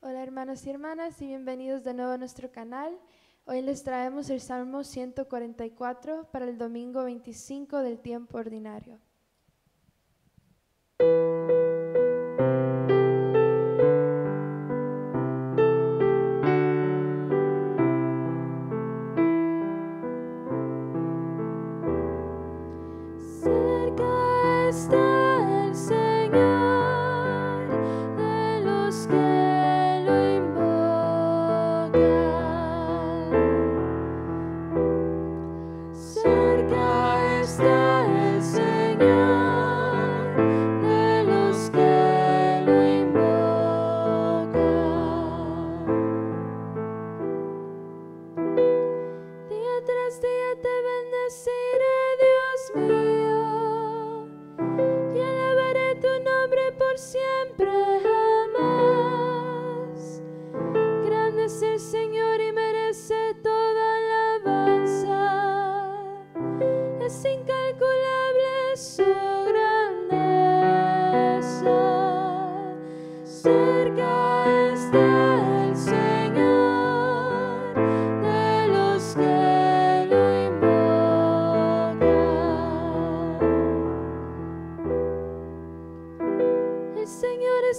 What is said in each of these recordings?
Hola hermanos y hermanas y bienvenidos de nuevo a nuestro canal. Hoy les traemos el Salmo 144 para el domingo 25 del tiempo ordinario. Cerca está Señor y merece toda alabanza. Es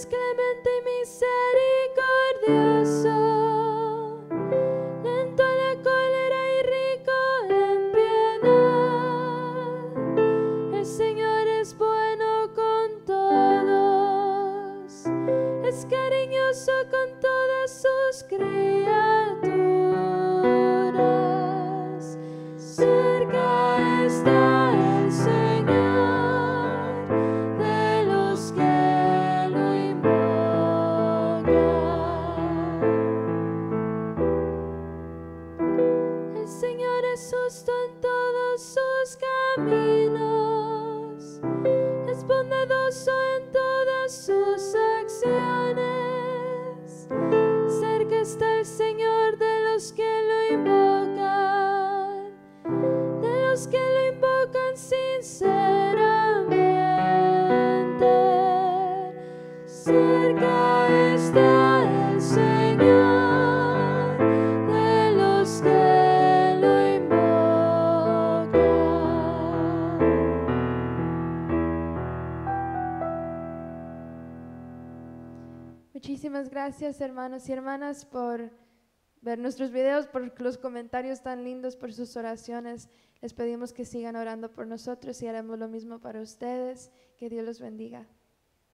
Señor es clemente y misericordioso, lento a la cólera y rico en piedad. El Señor es bueno con todos, es cariñoso con todas sus criaturas. Caminos, es bondadoso en todas sus acciones. Cerca está el Señor de los que lo invocan, de los que lo invocan sinceramente. Muchísimas gracias hermanos y hermanas por ver nuestros videos, por los comentarios tan lindos, por sus oraciones. Les pedimos que sigan orando por nosotros y haremos lo mismo para ustedes. Que Dios los bendiga.